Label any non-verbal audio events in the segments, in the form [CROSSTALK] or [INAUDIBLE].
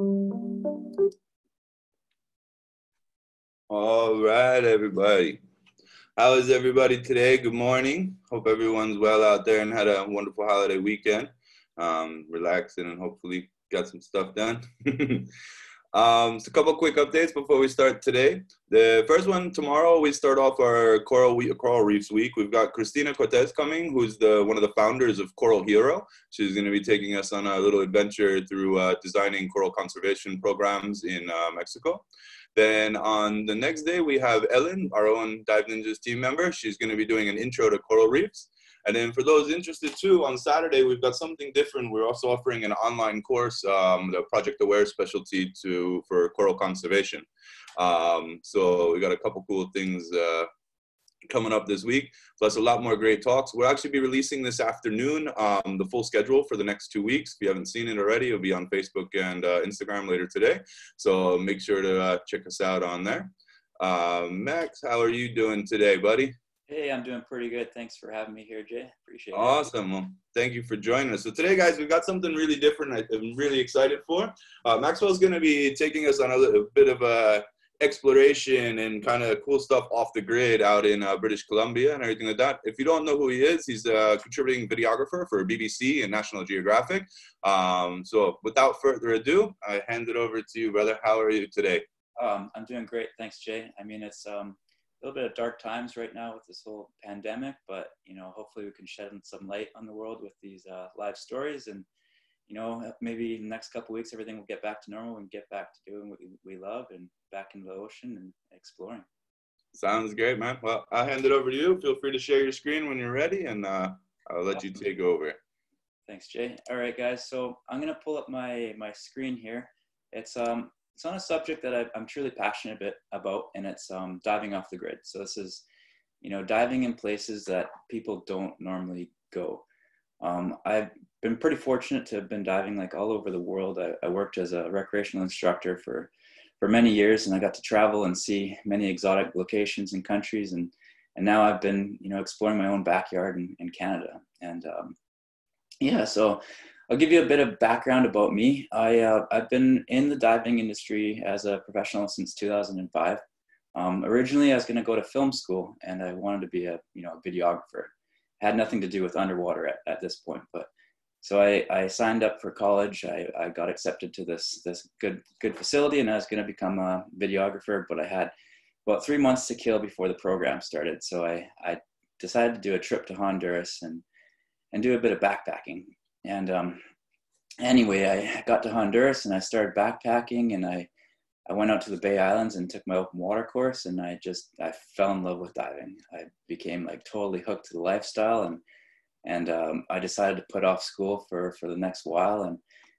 All right, everybody. How is everybody today? Good morning. Hope everyone's well out there and had a wonderful holiday weekend. Um, relaxing and hopefully got some stuff done. [LAUGHS] Um, so a couple quick updates before we start today. The first one tomorrow we start off our coral week, coral reefs week. We've got Christina Cortez coming, who's the one of the founders of Coral Hero. She's going to be taking us on a little adventure through uh, designing coral conservation programs in uh, Mexico. Then on the next day we have Ellen, our own Dive Ninjas team member. She's going to be doing an intro to coral reefs. And then for those interested too, on Saturday we've got something different. We're also offering an online course, um, the Project Aware specialty to for coral conservation. Um, so we got a couple cool things uh, coming up this week, plus a lot more great talks. We'll actually be releasing this afternoon um, the full schedule for the next two weeks. If you haven't seen it already, it'll be on Facebook and uh, Instagram later today. So make sure to uh, check us out on there. Uh, Max, how are you doing today, buddy? Hey, I'm doing pretty good. Thanks for having me here, Jay. Appreciate it. Awesome. Well, thank you for joining us. So today, guys, we've got something really different. I'm really excited for. Uh, Maxwel's going to be taking us on a, little, a bit of a exploration and kind of cool stuff off the grid out in uh, British Columbia and everything like that. If you don't know who he is, he's a contributing videographer for BBC and National Geographic. Um, so without further ado, I hand it over to you, brother. How are you today? Um, I'm doing great. Thanks, Jay. I mean, it's um, a little bit of dark times right now with this whole pandemic, but you know, hopefully we can shed some light on the world with these uh, live stories, and you know, maybe in the next couple weeks everything will get back to normal and get back to doing what we love and back into the ocean and exploring. Sounds great, man. Well, I'll hand it over to you. Feel free to share your screen when you're ready, and uh, I'll let you take over. Thanks, Jay. All right, guys. So I'm gonna pull up my my screen here. It's um it's on a subject that I, am truly passionate about, and it's um, diving off the grid. So this is, you know, diving in places that people don't normally go. Um, I've been pretty fortunate to have been diving like all over the world. I, I, worked as a recreational instructor for for many years, and I got to travel and see many exotic locations and countries. And and now I've been, you know, exploring my own backyard in, in Canada. And um, yeah, so I'll give you a bit of background about me. I, uh, I've been in the diving industry as a professional since 2005. Um, originally, I was going to go to film school and I wanted to be a you know a videographer. Had nothing to do with underwater at, at this point, but so I, I signed up for college. I, I got accepted to this this good good facility, and I was going to become a videographer. But I had about three months to kill before the program started, so I I decided to do a trip to Honduras and and do a bit of backpacking. And um, anyway, I got to Honduras and I started backpacking and I, I went out to the Bay Islands and took my open water course and I just, I fell in love with diving. I became like totally hooked to the lifestyle and, and um, I decided to put off school for, for the next while and,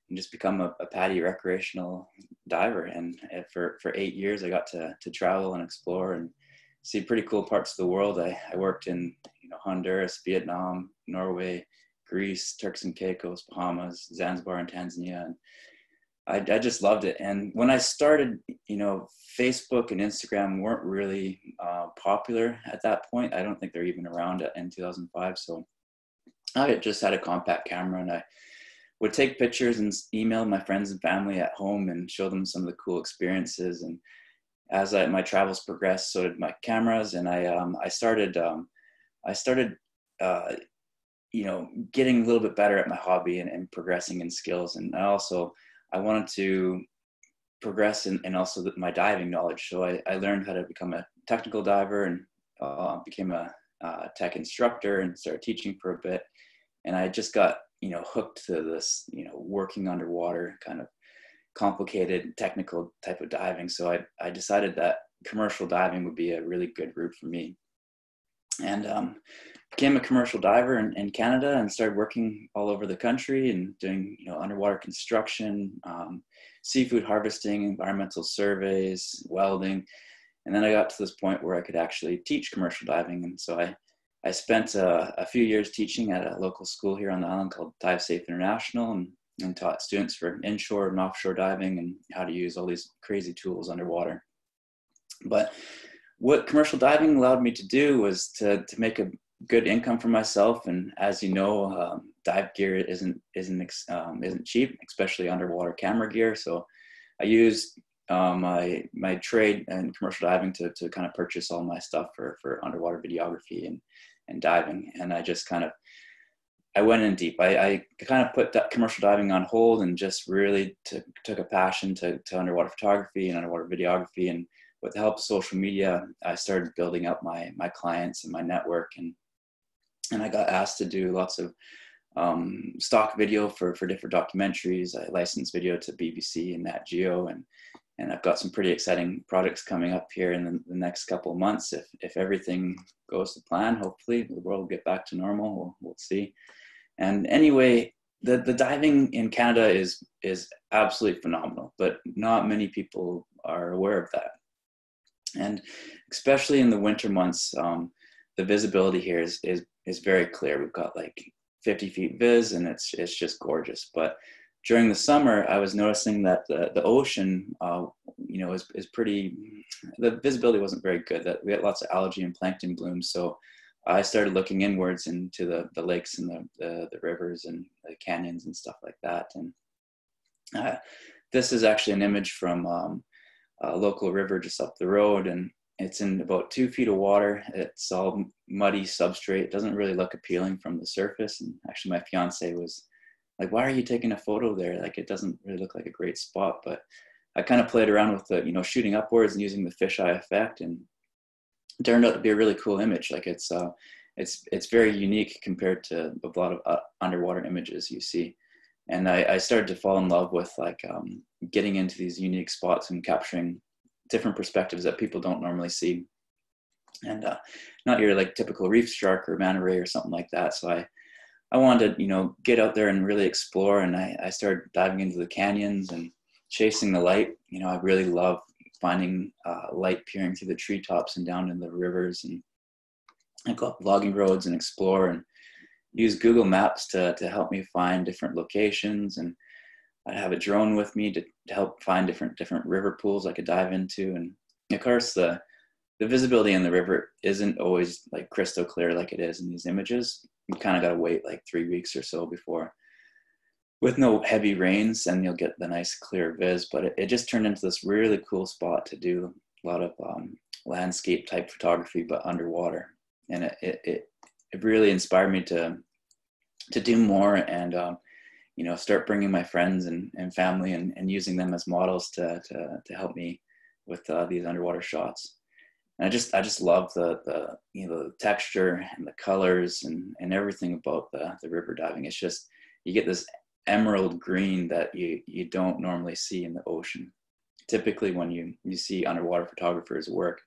and just become a, a PADI recreational diver. And for, for eight years, I got to, to travel and explore and see pretty cool parts of the world. I, I worked in, you know, Honduras, Vietnam, Norway, Greece, Turks and Caicos, Bahamas, Zanzibar, and Tanzania. And I, I just loved it. And when I started, you know, Facebook and Instagram weren't really uh, popular at that point. I don't think they're even around in 2005. So I just had a compact camera and I would take pictures and email my friends and family at home and show them some of the cool experiences. And as I, my travels progressed, so did my cameras. And I, um, I started, um, I started uh, you know getting a little bit better at my hobby and, and progressing in skills. And I also i wanted to progress in, and also my diving knowledge. So I, I learned how to become a technical diver and uh, became a uh, tech instructor and started teaching for a bit. And i just got you know hooked to this you know working underwater kind of complicated technical type of diving. So i, I decided that commercial diving would be a really good route for me and um, became a commercial diver in, in, Canada and started working all over the country and doing you know underwater construction, um, seafood harvesting, environmental surveys, welding, and then I got to this point where I could actually teach commercial diving, and so I I spent a, a few years teaching at a local school here on the island called Dive Safe International and, and taught students for inshore and offshore diving and how to use all these crazy tools underwater. But what commercial diving allowed me to do was to, to make a good income for myself. And as you know, um, dive gear isn't isn't um, isn't cheap, especially underwater camera gear. So I used um, my my trade and commercial diving to to kind of purchase all my stuff for for underwater videography and and diving, and I just kind of I went in deep. I, I kind of put commercial diving on hold and just really took took a passion to, to underwater photography and underwater videography. And with the help of social media, I started building up my my clients and my network. And and I got asked to do lots of um, stock video for for different documentaries. I licensed video to BBC and Nat Geo, and and I've got some pretty exciting projects coming up here in the, the, next couple of months. If if everything goes to plan, hopefully the world will get back to normal. We'll, we'll see. And anyway, the, the diving in Canada is is absolutely phenomenal, but not many people are aware of that. And especially in the winter months, um, the visibility here is, is is very clear. We've got like 50 feet vis, and it's it's just gorgeous. But during the summer, I was noticing that the, the ocean, uh, you know, is, is pretty, the visibility wasn't very good, that we had lots of algae and plankton blooms. So I started looking inwards into the, the lakes and the, the, the rivers and the canyons and stuff like that. And uh, this is actually an image from um, a local river just up the road. And it's in about two feet of water. It's all muddy substrate. It doesn't really look appealing from the surface. And actually my fiance was like, why are you taking a photo there? Like, it doesn't really look like a great spot. But I kind of played around with the, you know, shooting upwards and using the fisheye effect and it turned out to be a really cool image. Like it's uh, it's it's very unique compared to a lot of uh, underwater images you see. And I, I, started to fall in love with like um, getting into these unique spots and capturing different perspectives that people don't normally see. And uh, not your like typical reef shark or manta ray or something like that. So I I wanted to you know get out there and really explore. And I, I started diving into the canyons and chasing the light. You know I really love finding uh, light peering through the treetops and down in the rivers and I go up logging roads and explore and use Google Maps to, to help me find different locations. And I'd have a drone with me to, to help find different different river pools I could dive into. And of course, the the visibility in the river isn't always like crystal clear like it is in these images. You kind of got to wait like three weeks or so before with no heavy rains, then you'll get the nice clear viz. But it, it just turned into this really cool spot to do a lot of um, landscape type photography, but underwater. And it, it, it, it really inspired me to, to do more and, um, you know, start bringing my friends and, and family and, and using them as models to, to, to help me with uh, these underwater shots. And I just, I just love the, the, you know, the texture and the colors and, and everything about the, the river diving. It's just, you get this emerald green that you you don't normally see in the ocean. Typically, when you you see underwater photographers work,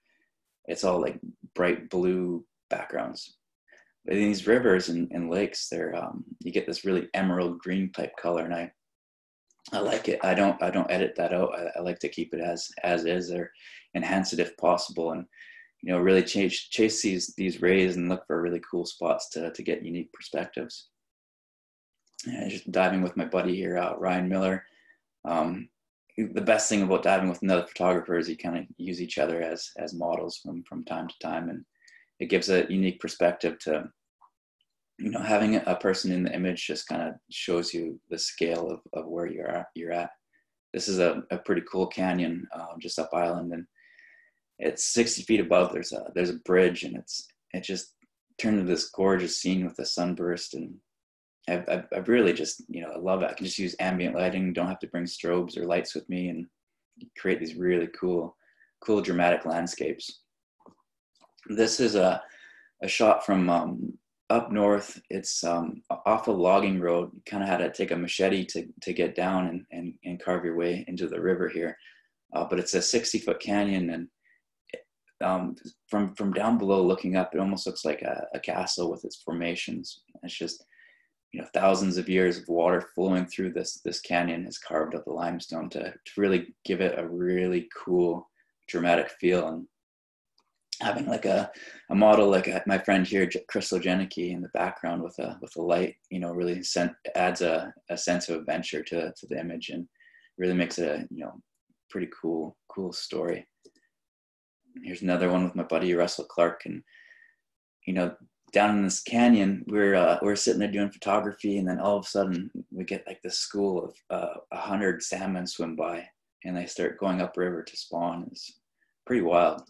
it's all like bright blue backgrounds. In these rivers and, and lakes, there um, you get this really emerald green type color, and I I like it. I don't I don't edit that out. I, I like to keep it as as is or enhance it if possible, and you know really chase chase these these rays and look for really cool spots to to get unique perspectives and just diving with my buddy here, uh, Ryan Miller. Um, the best thing about diving with another photographer is you kind of use each other as as models from from time to time, and it gives a unique perspective to you know having a person in the image just kind of shows you the scale of, of where you're at, you're at. This is a, a pretty cool canyon uh, just up island, and it's 60 feet above. There's a there's a bridge, and it's it just turned into this gorgeous scene with the sunburst and I've, I've, I've, really just, you know, I love it. I can just use ambient lighting, don't have to bring strobes or lights with me and create these really cool, cool dramatic landscapes. This is a, a shot from um, up north. It's um, off a logging road. You kind of had to take a machete to, to get down and, and, and carve your way into the river here. Uh, but it's a 60 foot canyon and um, from, from down below looking up, it almost looks like a, a castle with its formations. It's just, you know thousands of years of water flowing through this this canyon has carved up the limestone to, to really give it a really cool dramatic feel and having like a, a model like a, my friend here crystal Janicki in the background with a with a light you know really sent, adds a, a sense of adventure to, to the image and really makes it a you know pretty cool cool story here's another one with my buddy russell clark and you know down in this canyon, we're uh, we're sitting there doing photography, and then all of a sudden we get like this school of uh, a uh, hundred salmon swim by, and they start going upriver to spawn it's pretty wild.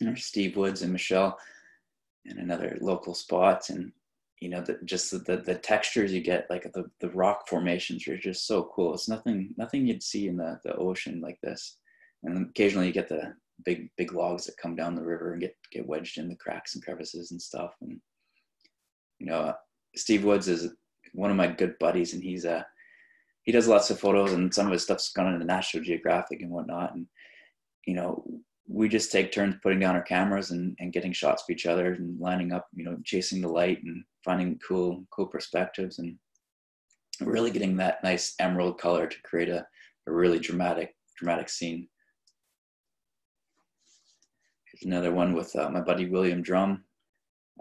There's Steve Woods and Michelle and another local spots and you know the, just the, the, textures you get like the, the rock formations are just so cool. It's nothing nothing you'd see in the, the ocean like this. And occasionally you get the big big logs that come down the river and get get wedged in the cracks and crevices and stuff. And you know uh, steve woods is one of my good buddies and he's a he does lots of photos and some of his stuff's gone into the national geographic and whatnot. And you know we just take turns putting down our cameras and, and getting shots of each other and lining up, you know, chasing the light and finding cool, cool perspectives and really getting that nice emerald color to create a, a really dramatic, dramatic scene. Here's another one with uh, my buddy William Drum.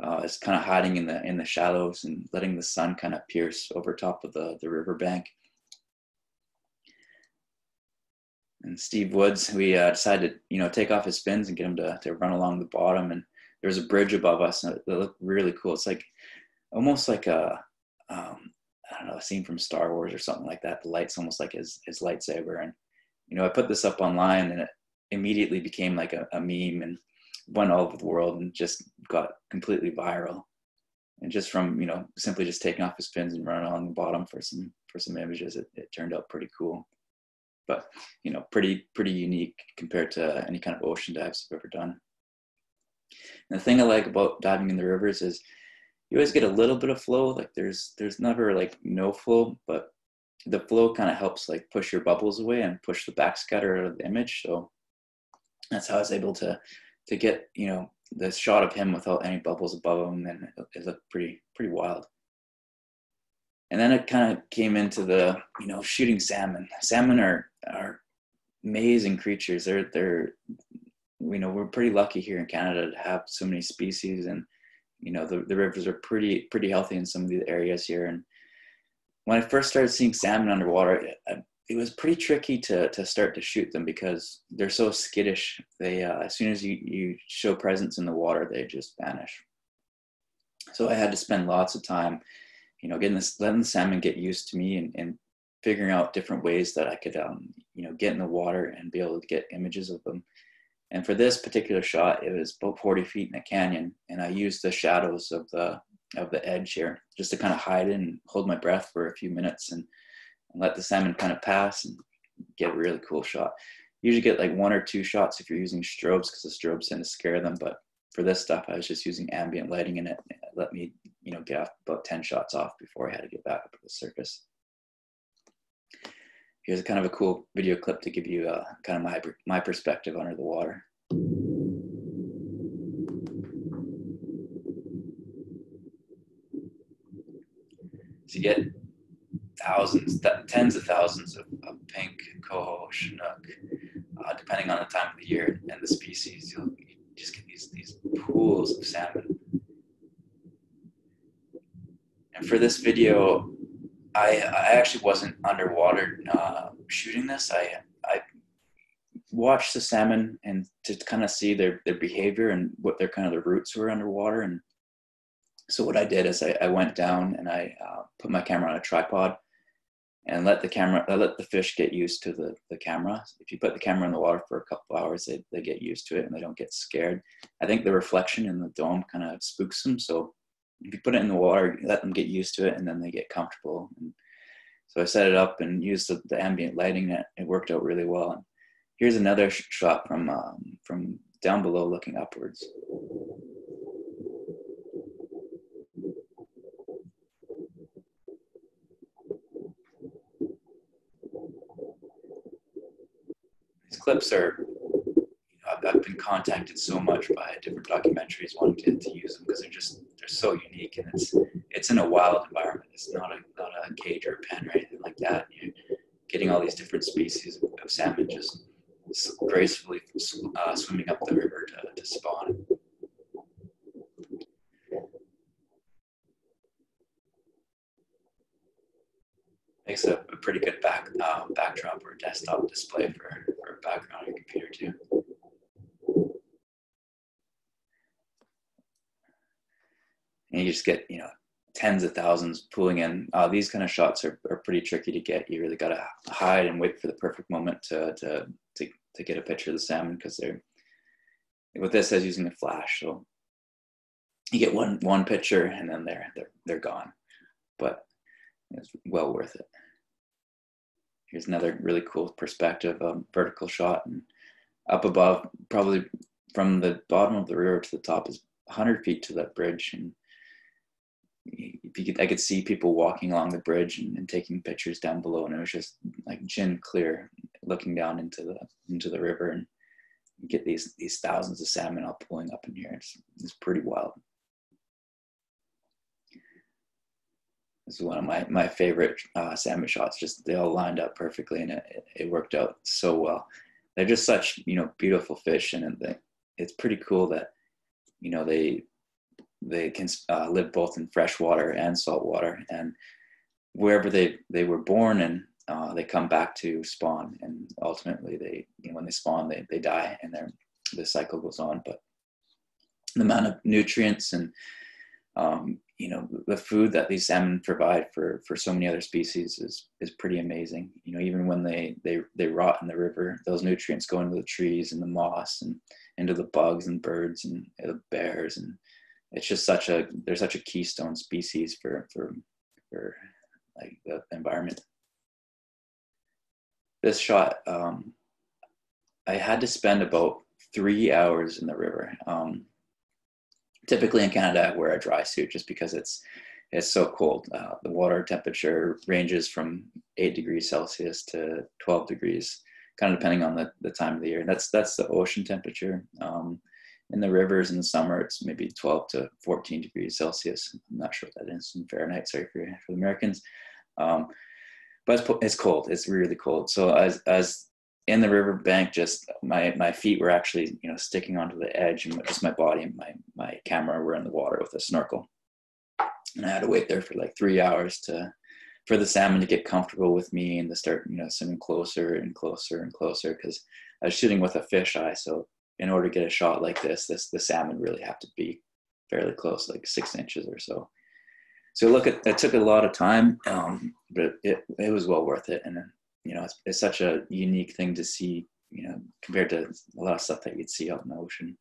Uh, it's kind of hiding in the in the shallows and letting the sun kind of pierce over top of the the riverbank. And Steve Woods, we uh, decided to, you know, take off his fins and get him to, to run along the bottom. And there was a bridge above us and it looked really cool. It's like almost like a, um, I don't know, a scene from Star Wars or something like that. The light's almost like his, his lightsaber. And, you know, I put this up online and it immediately became like a, a meme and went all over the world and just got completely viral. And just from, you know, simply just taking off his fins and running along the bottom for some, for some images, it, it turned out pretty cool but you know, pretty pretty unique compared to any kind of ocean dives I've ever done. And the thing I like about diving in the rivers is you always get a little bit of flow. Like there's there's never like no flow, but the flow kind of helps like push your bubbles away and push the backscatter out of the image. So that's how I was able to to get you know the shot of him without any bubbles above him, and it, it looked pretty pretty wild and then it kind of came into the you know shooting salmon. Salmon are are amazing creatures. They're they're you know we're pretty lucky here in canada to have so many species and you know the, the rivers are pretty pretty healthy in some of the areas here. And when i first started seeing salmon underwater it, it was pretty tricky to to start to shoot them because they're so skittish. They uh, as soon as you you show presence in the water they just vanish. So i had to spend lots of time you know, getting this, letting the salmon get used to me and, and figuring out different ways that I could, um, you know, get in the water and be able to get images of them. And for this particular shot, it was about 40 feet in a canyon, and I used the shadows of the of the edge here just to kind of hide and hold my breath for a few minutes and, and let the salmon kind of pass and get a really cool shot. You usually get like one or two shots if you're using strobes because the strobes tend to scare them, but for this stuff, I was just using ambient lighting in it. Let me, you know, get off about 10 shots off before I had to get back up to the surface. Here's a kind of a cool video clip to give you uh, kind of my, my perspective under the water. So you get thousands, th tens of thousands of, of pink coho, chinook, uh, depending on the time of the year and the species. You'll just get these these pools of salmon. And for this video, I I actually wasn't underwater uh, shooting this. I I watched the salmon and to kind of see their their behavior and what their kind of their routes were underwater. And so what I did is I, I went down and I uh, put my camera on a tripod and let the camera I let the fish get used to the, the camera if you put the camera in the water for a couple hours they, they get used to it and they don't get scared i think the reflection in the dome kind of spooks them so you put it in the water let them get used to it and then they get comfortable. And so i set it up and used the, the ambient lighting it, it worked out really well. And here's another shot from um, from down below looking upwards. These clips are I've been contacted so much by different documentaries wanting to, to use them because they're just they're so unique and it's it's in a wild environment. It's not a not a cage or a pen or anything like that. You're getting all these different species of, salmon just gracefully uh, swimming up the river to, to spawn. makes a, a pretty good back uh, backdrop or desktop display for, for a background on your computer too. And you just get, you know, tens of thousands pulling in. Uh, these kind of shots are, are pretty tricky to get. You really got to hide and wait for the perfect moment to to to, to get a picture of the salmon because they're with this as using a flash. So you get one one picture and then they're they're they're gone, but it's well worth it. Here's another really cool perspective, um, vertical shot, and up above, probably from the bottom of the river to the top is 100 feet to that bridge, and could, I could see people walking along the bridge and, and, taking pictures down below, and it was just like gin clear, looking down into the into the river, and you get these these thousands of salmon all pulling up in here. It's it's pretty wild. This is one of my my favorite uh, salmon shots. Just they all lined up perfectly, and it, it worked out so well. They're just such you know beautiful fish, and they, it's pretty cool that you know they they can uh, live both in fresh water and salt water, and wherever they they were born and uh, they come back to spawn, and ultimately they you know, when they spawn they they die, and the cycle goes on. But the amount of nutrients and um, you know the food that these salmon provide for for so many other species is is pretty amazing. You know even when they they they rot in the river those nutrients go into the trees and the moss and into the bugs and birds and the bears and it's just such a there's such a keystone species for for for like the environment this shot um i had to spend about three hours in the river um typically in Canada, I wear a dry suit just because it's it's so cold. Uh, the water temperature ranges from eight degrees Celsius to 12 degrees, kind of depending on the, the time of the year. That's that's the ocean temperature. Um, in the rivers in the summer, it's maybe 12 to 14 degrees Celsius. I'm not sure what that is in Fahrenheit. Sorry for, for the Americans. Um, but it's, it's cold. It's really cold. So as as in the riverbank, just my my feet were actually you know sticking onto the edge, and just my body and my my camera were in the water with a snorkel, and I had to wait there for like three hours to for the salmon to get comfortable with me and to start you know swimming closer and closer and closer because I was shooting with a fish eye, so in order to get a shot like this, this the salmon really have to be fairly close, like six inches or so. So look, at, it took a lot of time, um, but it it was well worth it, and you know, it's, it's such a unique thing to see, you know, compared to a lot of stuff that you'd see out in the ocean.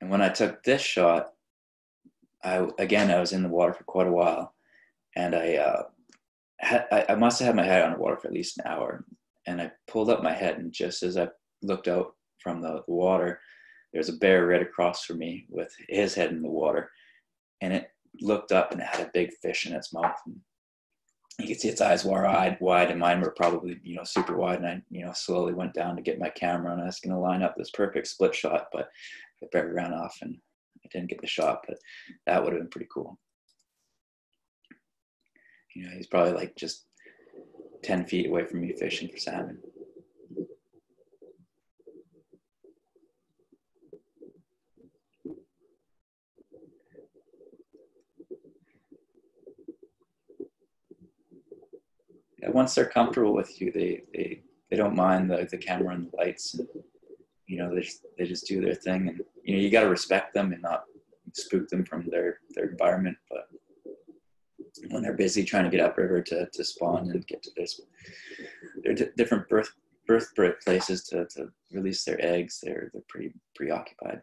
And when I took this shot, I again I was in the water for quite a while, and I uh, I, I must have had my head underwater for at least an hour. And I pulled up my head, and just as I looked out from the, water, there's a bear right across from me with his head in the water, and it looked up and it had a big fish in its mouth. And you could see its eyes were wide, wide, and mine were probably you know super wide. And I you know slowly went down to get my camera, and I was going to line up this perfect split shot, but the bear ran off, and I didn't get the shot. But that would have been pretty cool. You know, he's probably like just ten feet away from me fishing for salmon. once they're comfortable with you, they they they don't mind the the camera and the lights. And, you know, they just they just do their thing, and you know you got to respect them and not spook them from their their environment. When they're busy trying to get upriver to to spawn and get to this, they're d- different birth birth places to to release their eggs. They're they're pretty preoccupied.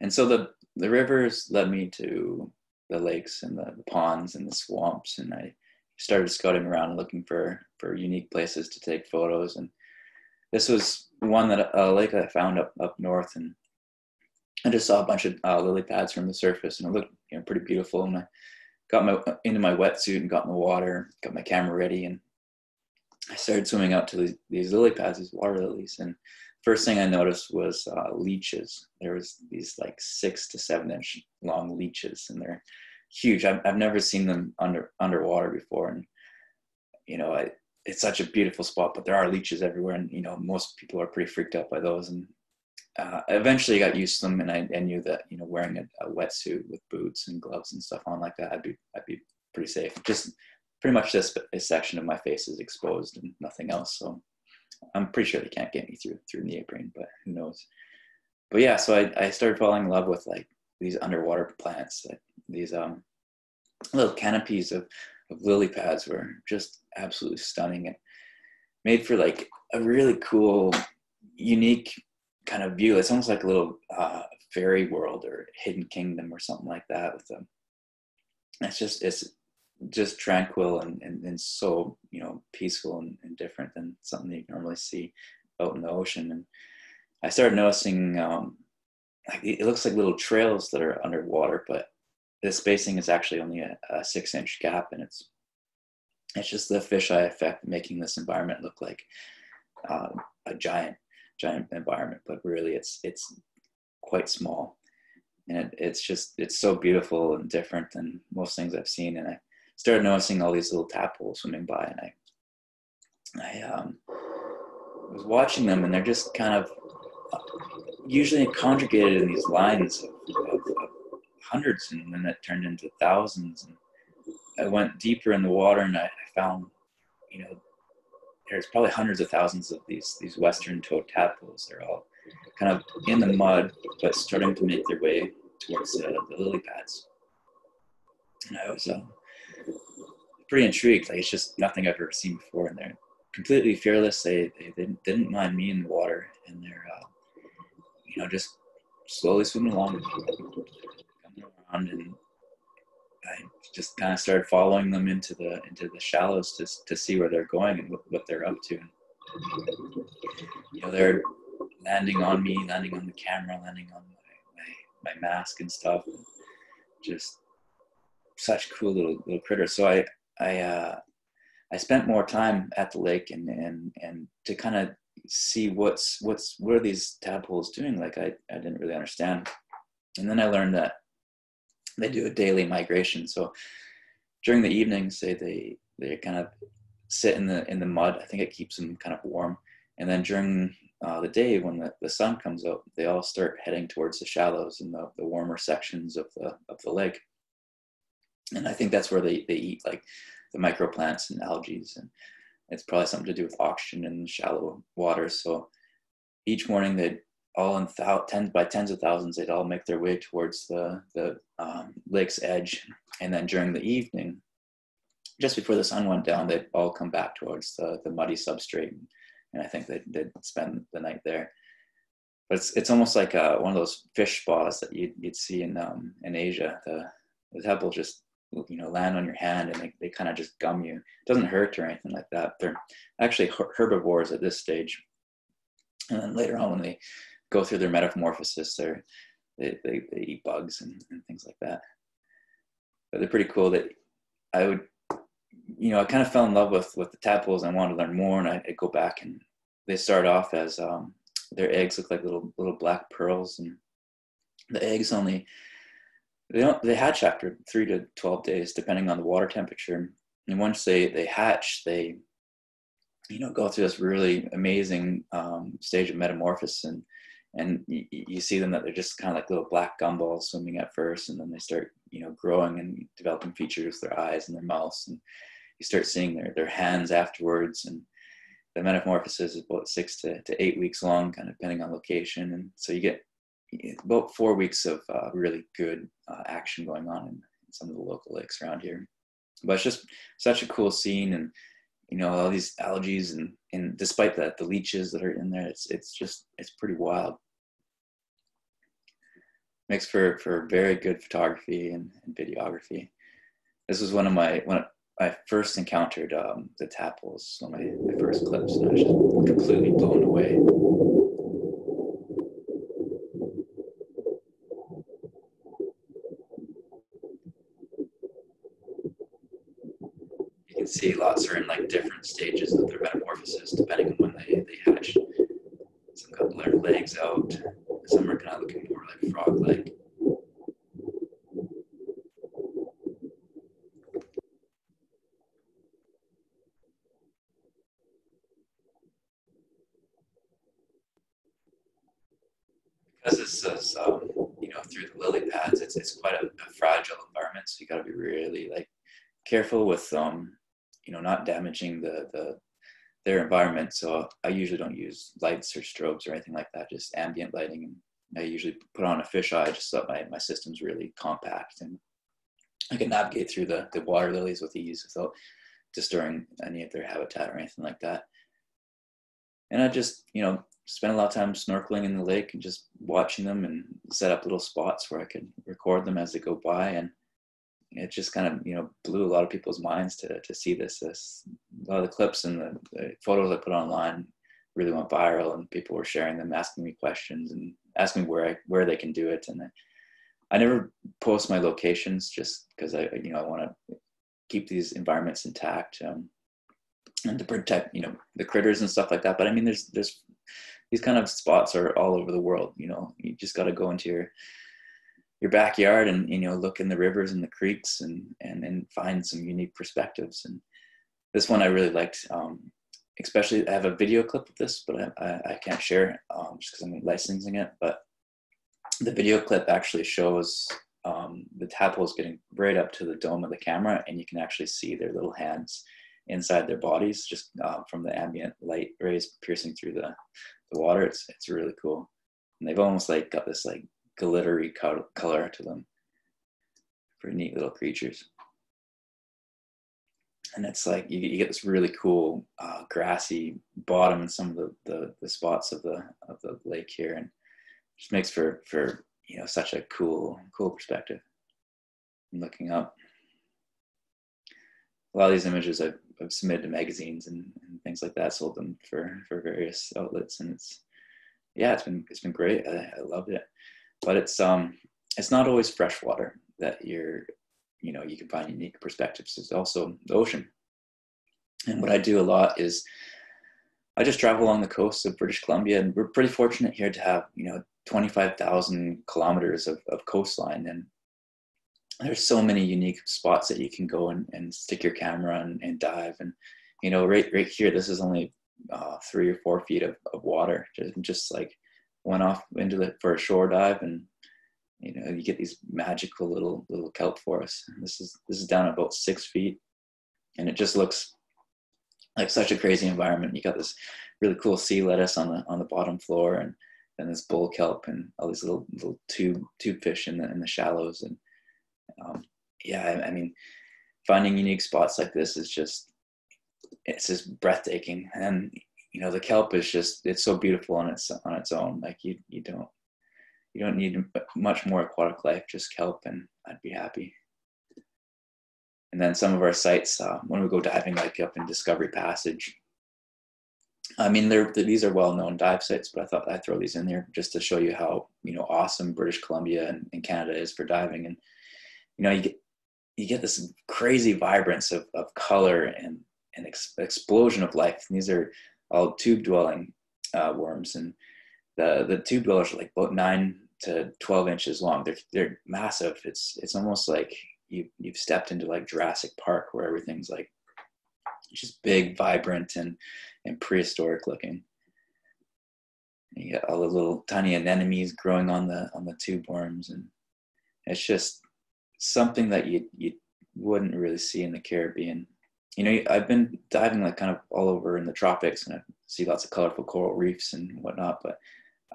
And so the the rivers led me to the lakes and the, the, ponds and the swamps and i started scouting around looking for for unique places to take photos and this was one that uh, a lake i found up up north and i just saw a bunch of uh, lily pads from the surface and it looked you know pretty beautiful and i got my into my wetsuit and got in the water got my camera ready and i started swimming out to these, these lily pads these water lilies and first thing I noticed was uh, leeches. There was these like six to seven inch long leeches, and they're huge. I've, I've never seen them under underwater before, and you know, I, it's such a beautiful spot. But there are leeches everywhere, and you know, most people are pretty freaked out by those. And uh, eventually, I got used to them, and I, I knew that you know, wearing a, a, wetsuit with boots and gloves and stuff on like that, I'd be I'd be pretty safe. Just pretty much this, this section of my face is exposed and nothing else. So I'm pretty sure they can't get me through through neoprene, but who knows? but yeah, so I, I started falling in love with like these underwater plants, like these um, little canopies of, of lily pads were just absolutely stunning and made for like a really cool, unique kind of view. It's almost like a little uh, fairy world or hidden kingdom or something like that with them. It's just it's just tranquil and, and, and so you know peaceful and, and different than something you normally see out in the ocean. And I started noticing um, like it looks like little trails that are underwater, but the spacing is actually only a, a six inch gap, and it's it's just the fisheye effect making this environment look like uh, a giant giant environment, but really it's it's quite small, and it, it's just it's so beautiful and different than most things I've seen. And I started noticing all these little tadpoles swimming by, and I I um, was watching them, and they're just kind of usually conjugated in these lines of, of, of hundreds, and then it turned into thousands. And I went deeper in the water, and I, I found, you know, there's probably hundreds of thousands of these these western toad tadpoles. They're all kind of in the mud, but starting to make their way towards uh, the lily pads. And I was uh, pretty intrigued. Like it's just nothing I've ever seen before, and they're completely fearless. They they didn't, didn't mind me in the water, and they're uh, you know just slowly swimming along, coming around, and just kind of started following them into the into the shallows to to see where they're going and what, what they're up to. And, you know, they're landing on me, landing on the camera, landing on my my, my mask and stuff. And just such cool little little critters. So I I uh, I spent more time at the lake and and and to kind of see what's what's what are these tadpoles doing. Like I I didn't really understand, and then I learned that [LAUGHS] they do a daily migration. So during the evenings, they they they kind of sit in the in the mud. I think it keeps them kind of warm. And then during uh, the day, when the, the sun comes out, they all start heading towards the shallows and the, the warmer sections of the of the lake. And I think that's where they, they eat like the microplants and algae, and it's probably something to do with oxygen in the shallow water. So each morning they all in thou- tens by tens of thousands, they'd all make their way towards the the um, lake's edge, and then during the evening, just before the sun went down, they'd all come back towards the, the muddy substrate, and I think they'd, they'd spend the night there. But it's it's almost like uh, one of those fish spas that you'd, you'd see in um, in Asia. The the pebble just you know land on your hand and they, they kind of just gum you. It doesn't hurt or anything like that. They're actually herbivores at this stage, and then later on when they go through their metamorphosis. They're, they, they, they eat bugs and, and things like that. But they're pretty cool that I would, you know, I kind of fell in love with, with the tadpoles. and I wanted to learn more and I, would go back and they start off as um, their eggs look like little, little black pearls and the eggs only, they don't, they hatch after three to 12 days, depending on the water temperature. And once they, they hatch, they, you know, go through this really amazing um, stage of metamorphosis and and you, you, see them that they're just kind of like little black gumballs swimming at first and then they start you know growing and developing features their eyes and their mouths and you start seeing their, their hands afterwards and the metamorphosis is about six to, to eight weeks long kind of depending on location and so you get about four weeks of uh, really good uh, action going on in, some of the local lakes around here. But it's just such a cool scene and you know all these algae and and despite that the leeches that are in there it's it's just it's pretty wild makes for for very good photography and, and videography. This was one of my when I first encountered um, the tadpoles, one of my, my first clips, and I was just completely blown away. You can see lots are in like different stages of their metamorphosis depending on when they, they hatch. Some got their legs out, some are kind of looking Because this is, um, you know, through the lily pads, it's, it's quite a, a fragile environment. So you got to be really like careful with, um, you know, not damaging the, the their environment. So I usually don't use lights or strobes or anything like that, just ambient lighting and I usually put on a fisheye just so that my, my system's really compact and I can navigate through the, the water lilies with ease without disturbing any of their habitat or anything like that. And I just, you know, spent a lot of time snorkeling in the lake and just watching them and set up little spots where I could record them as they go by. And it just kind of, you know, blew a lot of people's minds to, to see this. This a lot of the clips and the, the photos I put online really went viral and people were sharing them, asking me questions and asking me where I, where they can do it. And I, I never post my locations just because I, you know, I want to keep these environments intact. Um, and to protect you know the critters and stuff like that but i mean there's there's these kind of spots are all over the world you know you just got to go into your your backyard and you know look in the rivers and the creeks and and and find some unique perspectives and this one i really liked um, especially i have a video clip of this but i, I, I can't share um, just because i'm licensing it but the video clip actually shows um, the tadpoles getting right up to the dome of the camera and you can actually see their little hands inside their bodies just uh, from the ambient light rays piercing through the, the water. It's, it's really cool. And they've almost like got this like glittery color to them. Pretty neat little creatures. And it's like you, you get this really cool uh, grassy bottom in some of the, the, the spots of the of the lake here, and just makes for for you know such a cool cool perspective. I'm looking up a lot of these images I've I've submitted to magazines and, and, things like that, sold them for for various outlets, and it's yeah, it's been it's been great. I, I loved it, but it's um it's not always freshwater that you're you know you can find unique perspectives. It's also the ocean, and what I do a lot is I just travel along the coast of British Columbia, and we're pretty fortunate here to have you know 25,000 kilometers of, of coastline, and there's so many unique spots that you can go and, and stick your camera and, and dive. And you know right right here this is only uh, three or four feet of, of water. Just, just like went off into the for a shore dive and you know you get these magical little little kelp forests. This is this is down about six feet. And it just looks like such a crazy environment. You got this really cool sea lettuce on the on the bottom floor and then this bull kelp and all these little little tube tube fish in the in the shallows. And um, yeah, I, I, mean, finding unique spots like this is just it's just breathtaking, and you know the kelp is just it's so beautiful on its on its own. Like you you don't you don't need much more aquatic life, just kelp, and I'd be happy. And then some of our sites, uh, when we go diving, like up in Discovery Passage, I mean, they're, these are well-known dive sites, but I thought I'd throw these in there just to show you how you know awesome British Columbia and, and Canada is for diving. And you know you get you get this crazy vibrance of, of color and an ex- explosion of life. And these are all tube dwelling uh, worms, and the the tube dwellers are like about nine to twelve inches long. They're they're massive. It's it's almost like you you've stepped into like Jurassic Park, where everything's like just big, vibrant, and and prehistoric looking. And you get all the little tiny anemones growing on the on the tube worms, and it's just something that you you wouldn't really see in the Caribbean. You know, I've been diving like kind of all over in the tropics, and I see lots of colorful coral reefs and whatnot. But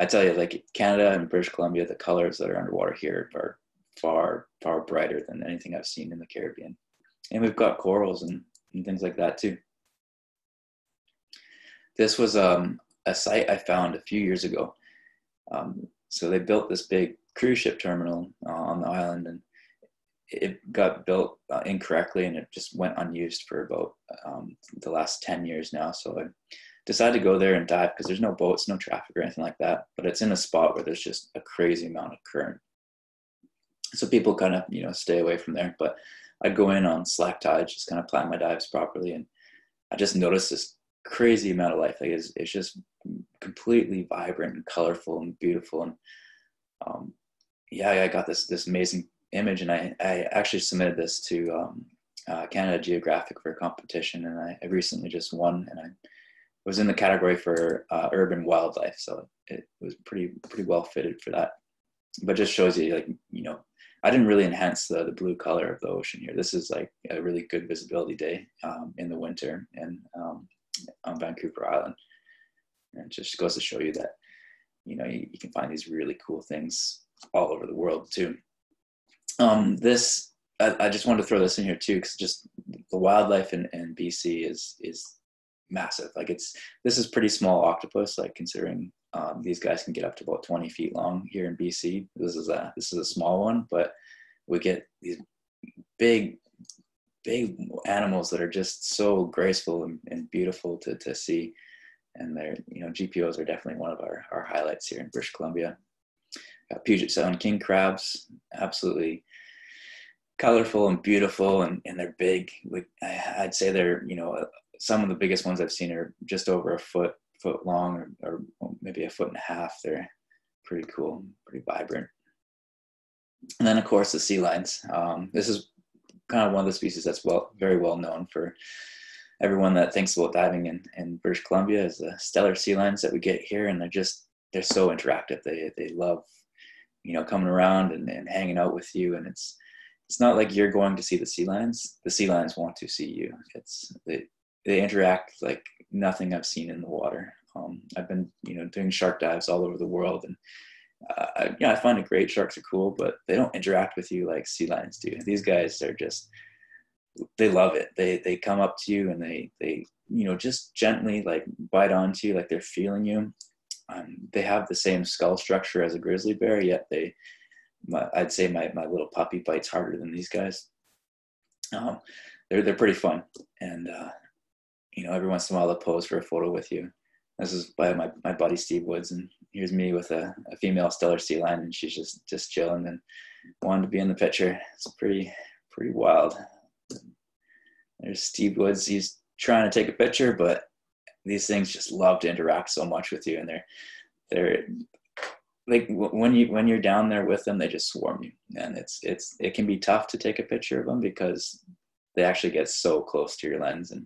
I tell you, like Canada and British Columbia, the colors that are underwater here are far far brighter than anything I've seen in the Caribbean. And we've got corals and, and things like that too. This was um, a site I found a few years ago. Um, so they built this big cruise ship terminal uh, on the island, and it got built uh, incorrectly and it just went unused for about um, the last 10 years now. So I decided to go there and dive because there's no boats, no traffic or anything like that. But it's in a spot where there's just a crazy amount of current. So people kind of, you know, stay away from there. But I'd go in on slack tide, just kind of plan my dives properly. And I just noticed this crazy amount of life. Like it's, it's just completely vibrant and colorful and beautiful. And um, yeah, I got this, this amazing image, and I, I actually submitted this to um, uh, Canada Geographic for a competition, and I, I, recently just won, and I was in the category for uh, urban wildlife, so it was pretty pretty well fitted for that. But just shows you, like you know, I didn't really enhance the the blue color of the ocean here. This is like a really good visibility day um, in the winter and um, on Vancouver Island, and it just goes to show you that you know you, you can find these really cool things all over the world too. Um, this I, I, just wanted to throw this in here too because just the wildlife in, in BC is is massive. Like it's this is pretty small octopus. Like considering um, these guys can get up to about 20 feet long here in BC. This is a this is a small one, but we get these big big animals that are just so graceful and, and beautiful to, to see. And they're, you know, GPOs are definitely one of our, our highlights here in British Columbia. Got Puget Sound king crabs, absolutely colorful and beautiful, and, and they're big. I'd say they're, you know, some of the biggest ones I've seen are just over a foot, foot long, or, or maybe a foot and a half. They're pretty cool, pretty vibrant. And then, of course, the sea lions. Um, this is kind of one of the species that's well, very well known for everyone that thinks about diving in, in British Columbia is the Steller sea lions that we get here. And they're just, they're so interactive. They, they love, you know, coming around and, and hanging out with you. And it's, it's not like you're going to see the sea lions. The sea lions want to see you. It's, they, they interact like nothing I've seen in the water. Um, I've been, you know, doing shark dives all over the world and uh, yeah, I find it great. Sharks are cool, but they don't interact with you like sea lions do. These guys are just, they love it. They, they come up to you and they, they, you know, just gently like bite onto you, like they're feeling you. Um, they have the same skull structure as a grizzly bear, yet they, my, I'd say my, my little puppy bites harder than these guys. Um, they're, they're pretty fun. And, uh, you know, every once in a while they'll pose for a photo with you. This is by my, my buddy Steve Woods, and here's me with a, a female Steller sea lion, and she's just just chilling and wanted to be in the picture. It's pretty pretty wild. There's Steve Woods. He's trying to take a picture, but these things just love to interact so much with you, and they're they're like when you when you're down there with them, they just swarm you, and it's it's it can be tough to take a picture of them because they actually get so close to your lens and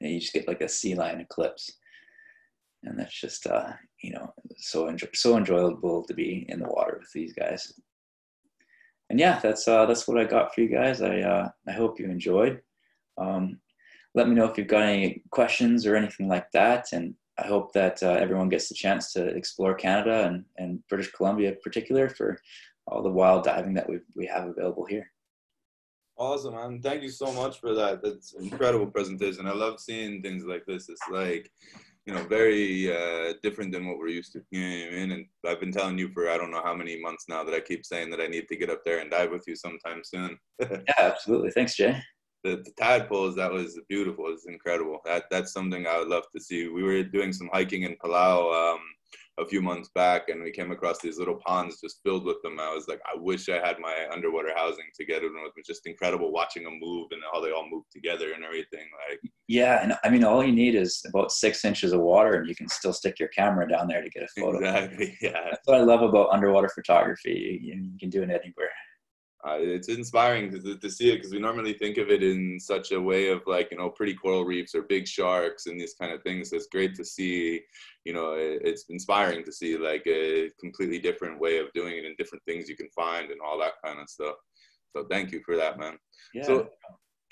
and you just get like a sea lion eclipse. And that's just uh, you know so enjoy- so enjoyable to be in the water with these guys. And yeah that's uh, that's what i got for you guys. I uh, i hope you enjoyed. Um, let me know if you've got any questions or anything like that. And i hope that uh, everyone gets the chance to explore canada and, and british columbia in particular for all the wild diving that we we have available here Awesome, man. Thank you so much for that. That's incredible presentation. I love seeing things like this. It's like, you know, very uh, different than what we're used to. You know what I mean? And I've been telling you for I don't know how many months now that I keep saying that I need to get up there and dive with you sometime soon. [LAUGHS] yeah, absolutely. Thanks, Jay. The, the tadpoles, that was beautiful. It's incredible. That that's something I would love to see. We were doing some hiking in Palau. Um, a few months back and we came across these little ponds just filled with them. I was like, I wish I had my underwater housing together. And it was just incredible watching them move and how they all move together and everything. Like, yeah. And I mean, all you need is about six inches of water and you can still stick your camera down there to get a photo. Exactly. [LAUGHS] Yeah. That's what I love about underwater photography. You, you can do it anywhere uh, it's inspiring to, to see it because we normally think of it in such a way of like you know pretty coral reefs or big sharks and these kind of things. It's great to see you know it, it's inspiring to see like a completely different way of doing it and different things you can find and all that kind of stuff. So thank you for that man. Yeah. so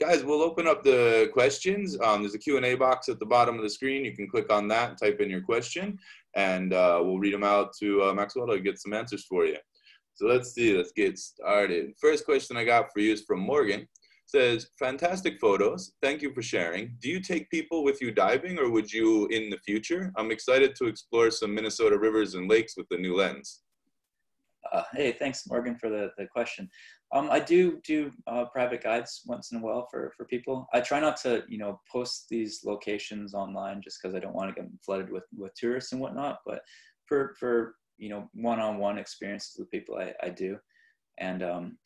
guys we'll open up the questions. Um, there's a q&a box at the bottom of the screen. You can click on that type in your question and uh, we'll read them out to uh, Maxwel to get some answers for you so let's see, let's get started. First question I got for you is from Morgan. says, fantastic photos. Thank you for sharing. Do you take people with you diving or would you in the future? I'm excited to explore some Minnesota rivers and lakes with the new lens. Uh, hey, thanks Morgan for the, the question. Um, I do do uh, private guides once in a while for, for people. I try not to, you know, post these locations online just because I don't want to get flooded with, with tourists and whatnot. But for, for you know one-on-one experiences with people I, I do and um,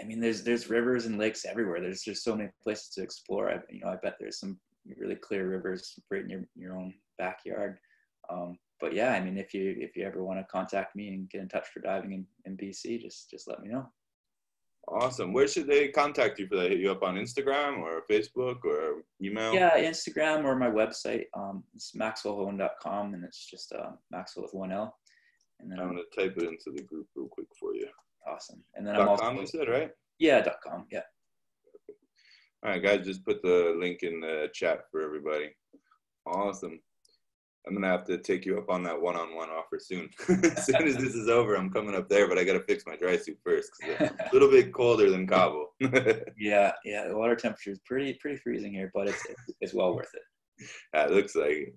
I mean there's there's rivers and lakes everywhere there's just so many places to explore I you know I bet there's some really clear rivers right in your, your own backyard um, but yeah I mean if you if you ever want to contact me and get in touch for diving in, in BC just just let me know Awesome. Where should they contact you for that? Hit you up on Instagram or Facebook or email? Yeah, Instagram or my website. Um, it's maxwelhohn.com and it's just uh, Maxwel with one L. And then I'm gonna type it into the group real quick for you. Awesome. And then dot I'm also com, you said right? Yeah, dot com. Yeah. All right, guys, just put the link in the chat for everybody. Awesome. I'm gonna have to take you up on that one-on-one offer soon. [LAUGHS] as soon as this is over, I'm coming up there, but I gotta fix my dry suit first because it's a little bit colder than Cabo. [LAUGHS] yeah, yeah. The water temperature is pretty pretty freezing here, but it's it's well worth it. Yeah, it looks like it.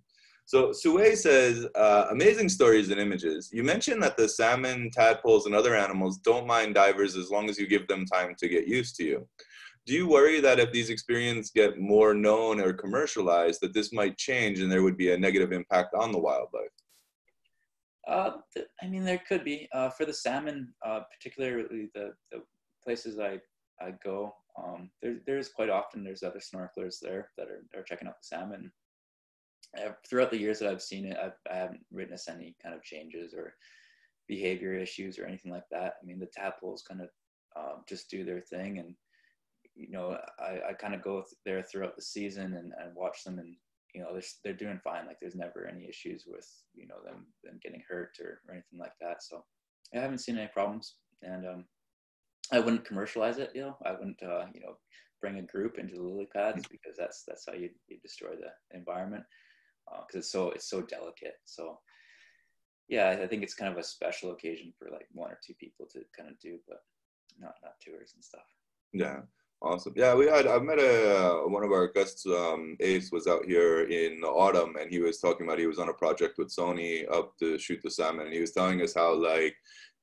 So Sue says, uh, amazing stories and images. You mentioned that the salmon, tadpoles, and other animals don't mind divers as long as you give them time to get used to you. Do you worry that if these experiences get more known or commercialized, that this might change and there would be a negative impact on the wildlife? Uh, I mean, there could be. Uh, for the salmon, uh, particularly the, the places I, I go, um, there, there's quite often there's other snorkelers there that are, are checking out the salmon throughout the years that I've seen it, I've, I haven't witnessed any kind of changes or behavior issues or anything like that. I mean, the tadpoles kind of um, just do their thing, and you know, I, I kind of go there throughout the season and, and watch them, and you know, they're they're doing fine. Like, there's never any issues with you know them them getting hurt or, or anything like that. So, I haven't seen any problems, and um, I wouldn't commercialize it. You know, I wouldn't uh, you know bring a group into the lily pads because that's that's how you, you destroy the environment because uh, it's so it's so delicate. So yeah, I think it's kind of a special occasion for like one or two people to kind of do, but not not tours and stuff. Yeah. Awesome. Yeah, we had. I met a uh, one of our guests. Um, Ace was out here in the autumn, and he was talking about he was on a project with Sony up to shoot the salmon, and he was telling us how like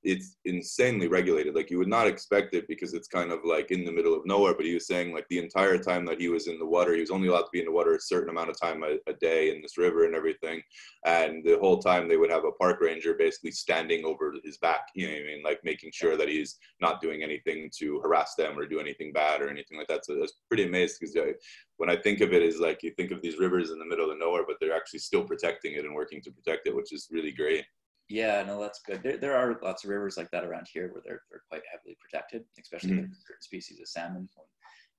it's insanely regulated. Like you would not expect it because it's kind of like in the middle of nowhere. But he was saying like the entire time that he was in the water, he was only allowed to be in the water a certain amount of time a, a, day in this river and everything. And the whole time they would have a park ranger basically standing over his back. You know what I mean? Like making sure that he's not doing anything to harass them or do anything bad or anything like that. So that's pretty amazing because when I think of it is like you think of these rivers in the middle of nowhere, but they're actually still protecting it and working to protect it, which is really great. Yeah, no, that's good. There, there are lots of rivers like that around here where they're, they're quite heavily protected, especially mm-hmm. certain species of salmon.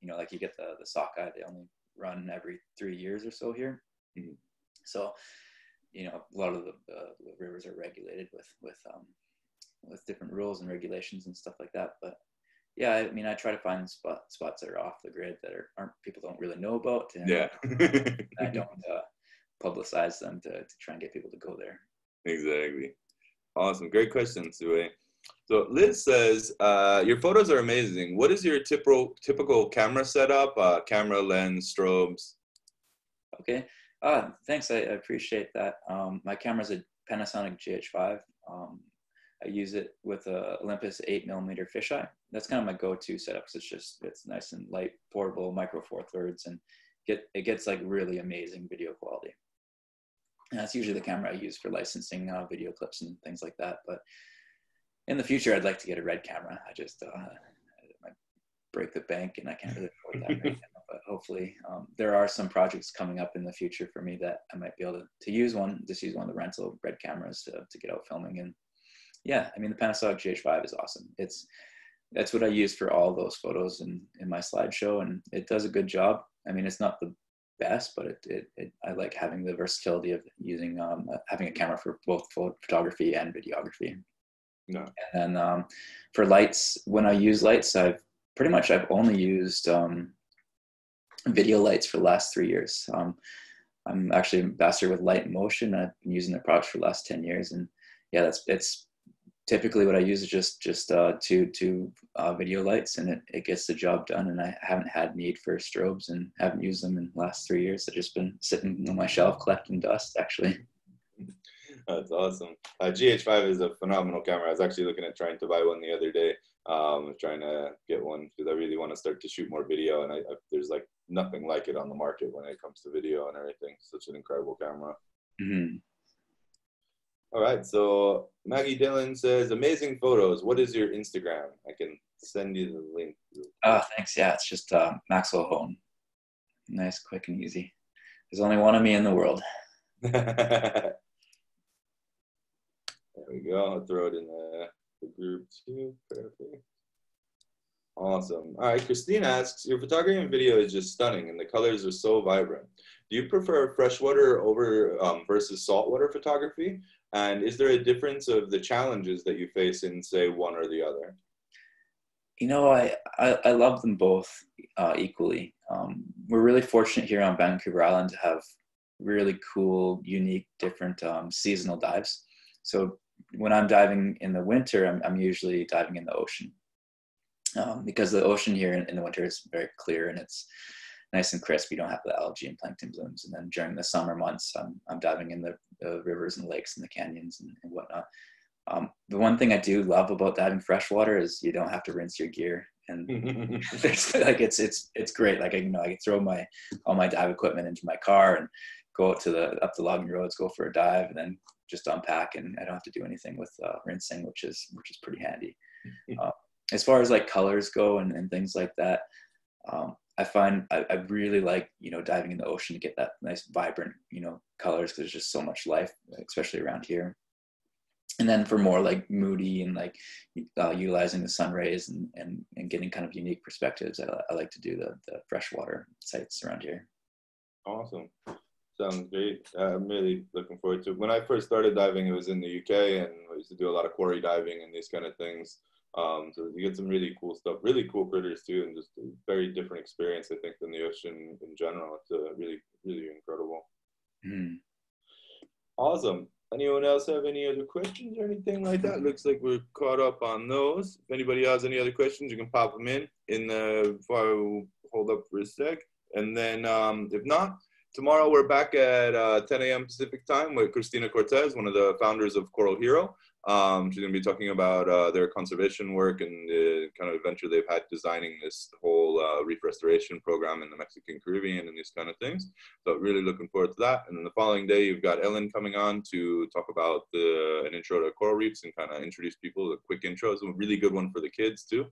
You know, like you get the, the sockeye, they only run every three years or so here. Mm-hmm. So, you know, a lot of the, uh, the, rivers are regulated with, with, um, with different rules and regulations and stuff like that. But yeah, I mean, I try to find spot, spots that are off the grid that are, aren't people don't really know about. And yeah. I don't uh, publicize them to, to try and get people to go there. Exactly. Awesome. Great question, Sue. So Liz says, uh, your photos are amazing. What is your typical typical camera setup? Uh, camera, lens, strobes? Okay. Uh, thanks. I, I appreciate that. Um, my camera's a Panasonic GH5. Um, I use it with a Olympus 8 millimeter fisheye. That's kind of my go-to setup because it's just it's nice and light, portable, micro four thirds, and get it gets like really amazing video quality. And that's usually the camera I use for licensing uh, video clips and things like that. But in the future, I'd like to get a red camera. I just uh, I break the bank, and I can't really afford that right now. But hopefully, um, there are some projects coming up in the future for me that I might be able to, to use one, just use one of the rental red cameras to, to get out filming. And yeah, I mean, the Panasonic GH5 is awesome. It's that's what I use for all those photos in, in my slideshow, and it does a good job. I mean, it's not the best, but it, it, it, I like having the versatility of using um, having a camera for both photography and videography. No. And then um, for lights, when I use lights, I've pretty much I've only used um, video lights for the last three years. Um, I'm actually ambassador with Light Motion. I've been using their products for the last ten years, and yeah, that's it's typically what I use is just just uh, two two uh, video lights, and it, it gets the job done. And I haven't had need for strobes, and haven't used them in the last three years. They've just been sitting on my shelf collecting dust, actually. [LAUGHS] That's awesome. Uh, GH5 is a phenomenal camera. I was actually looking at trying to buy one the other day. Um, trying to get one because I really want to start to shoot more video, and I, I, there's like nothing like it on the market when it comes to video and everything. Such an incredible camera. Mm-hmm. All right. So Maggie Dillon says, amazing photos. What is your Instagram? I can send you the link. Oh, thanks. Yeah, it's just uh, Maxwel Hohn. Nice, quick, and easy. There's only one of me in the world. [LAUGHS] there we go. I'll throw it in the, the group too. Perfect. Awesome. All right. Christine asks, your photography and video is just stunning and the colors are so vibrant. Do you prefer freshwater over um, versus saltwater photography? And is there a difference of the challenges that you face in, say, one or the other? You know, I, I, I love them both uh, equally. Um, we're really fortunate here on Vancouver Island to have really cool, unique, different um, seasonal dives. So when I'm diving in the winter, I'm, I'm usually diving in the ocean um, because the ocean here in, in, the winter is very clear and it's nice and crisp. You don't have the algae and plankton blooms. And then during the summer months, I'm, I'm diving in the, the rivers and lakes and the canyons and, and whatnot. Um, the one thing I do love about diving freshwater is you don't have to rinse your gear, and [LAUGHS] [LAUGHS] like it's it's it's great. Like I you know I can throw my all my dive equipment into my car and go out to the up the logging roads, go for a dive, and then just unpack, and I don't have to do anything with uh, rinsing, which is which is pretty handy. [LAUGHS] Uh, as far as like colors go and, and things like that, um, I find I, I, really like you know diving in the ocean to get that nice vibrant you know colors because there's just so much life, especially around here and then for more like moody and like uh, utilizing the sun rays and, and, and getting kind of unique perspectives, I, I like to do the, the freshwater sites around here. Awesome. Sounds great. Uh, I'm really looking forward to it. When I first started diving, it was in the UK and I used to do a lot of quarry diving and these kind of things. Um, so you get some really cool stuff, really cool critters too, and just a very different experience, I think, than the ocean in general. It's uh, really, really incredible. Mm. Awesome. Anyone else have any other questions or anything like that? Looks like we're caught up on those. If anybody has any other questions, you can pop them in in the before I hold up for a sec. And then um, if not, tomorrow we're back at uh, 10 a.m. Pacific time with Christina Cortez, one of the founders of Coral Hero. Um, she's going to be talking about uh, their conservation work and the kind of adventure they've had designing this whole uh, reef restoration program in the Mexican Caribbean and these kind of things. So really looking forward to that. And then the following day, you've got Ellen coming on to talk about the, an intro to coral reefs and kind of introduce people. A quick intro a really good one for the kids too.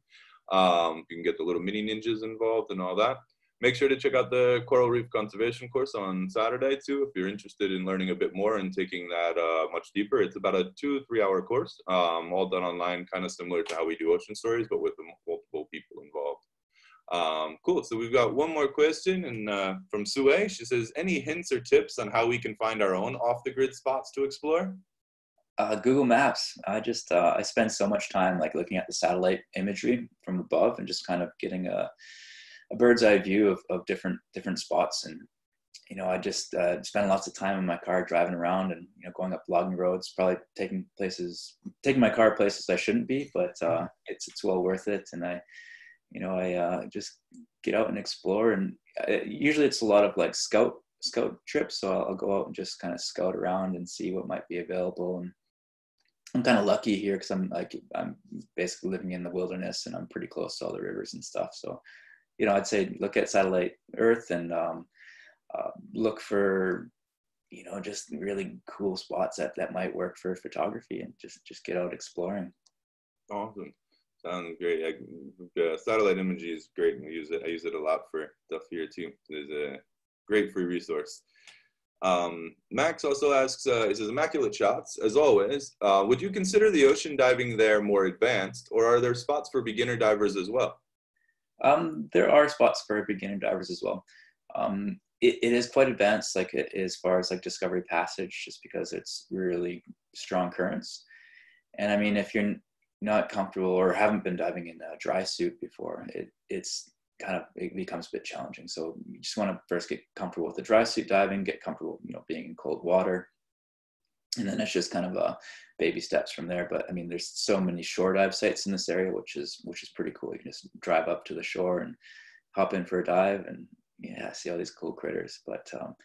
Um, you can get the little mini ninjas involved and all that make sure to check out the coral reef conservation course on saturday too if you're interested in learning a bit more and taking that uh, much deeper. It's about a two three hour course um, all done online kind of similar to how we do ocean stories but with multiple people involved. Um, cool so we've got one more question and uh, from sue she says any hints or tips on how we can find our own off the grid spots to explore? Uh, Google Maps. I just uh, I spend so much time like looking at the satellite imagery from above and just kind of getting a a bird's eye view of, of different different spots. And you know i just uh, spend lots of time in my car driving around and you know going up logging roads probably taking places taking my car places i shouldn't be but uh, mm-hmm. it's it's well worth it. And i you know i uh, just get out and explore. And I, uh, usually it's a lot of like scout scout trips. So I'll, I'll go out and just kind of scout around and see what might be available. And i'm kind of lucky here because i'm like i'm basically living in the wilderness and i'm pretty close to all the rivers and stuff. So you know, I'd say look at satellite Earth and um, uh, look for, you know, just really cool spots that, that might work for photography and just, just get out exploring. Awesome. Sounds great. I, uh, satellite imagery is great. I use it. I use it a lot for stuff here too. It's a great free resource. Um, Max also asks, uh, says, immaculate shots, as always. Uh, would you consider the ocean diving there more advanced, or are there spots for beginner divers as well? Um, there are spots for beginner divers as well. Um, it, it is quite advanced, like as far as like Discovery Passage, just because it's really strong currents. And I mean, if you're not comfortable or haven't been diving in a dry suit before, it, it's kind of it becomes a bit challenging. So you just want to first get comfortable with the dry suit diving, get comfortable, you know, being in cold water, and then it's just kind of uh, baby steps from there. But I mean, there's so many shore dive sites in this area, which is which is pretty cool. You can just drive up to the shore and hop in for a dive, and yeah, see all these cool critters. But um,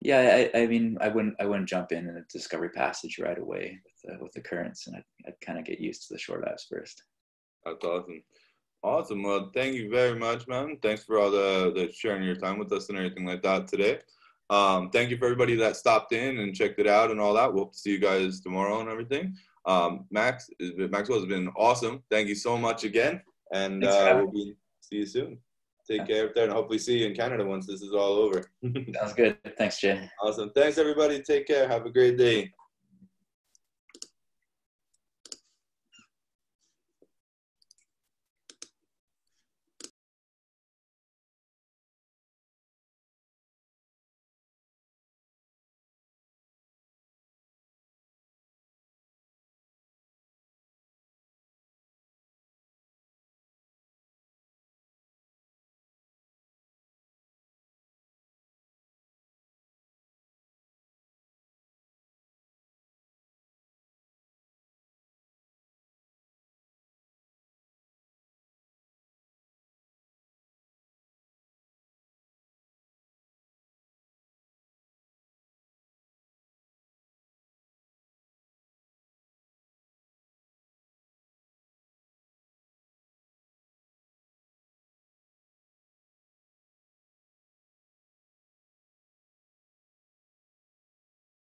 yeah, I, I, mean, I wouldn't I wouldn't jump in a Discovery Passage right away with the, with the currents, and I'd, I'd kind of get used to the shore dives first. That's awesome. Awesome. Well, thank you very much, man. Thanks for all the, the sharing your time with us and everything like that today. Um, thank you for everybody that stopped in and checked it out and all that. We'll see you guys tomorrow and everything. Um, Max, Maxwel has been awesome. Thank you so much again, and uh, we'll be see you soon. Take care up there, and hopefully see you in Canada once this is all over. Sounds good. Thanks, Jay. Awesome. Thanks, everybody. Take care. Have a great day.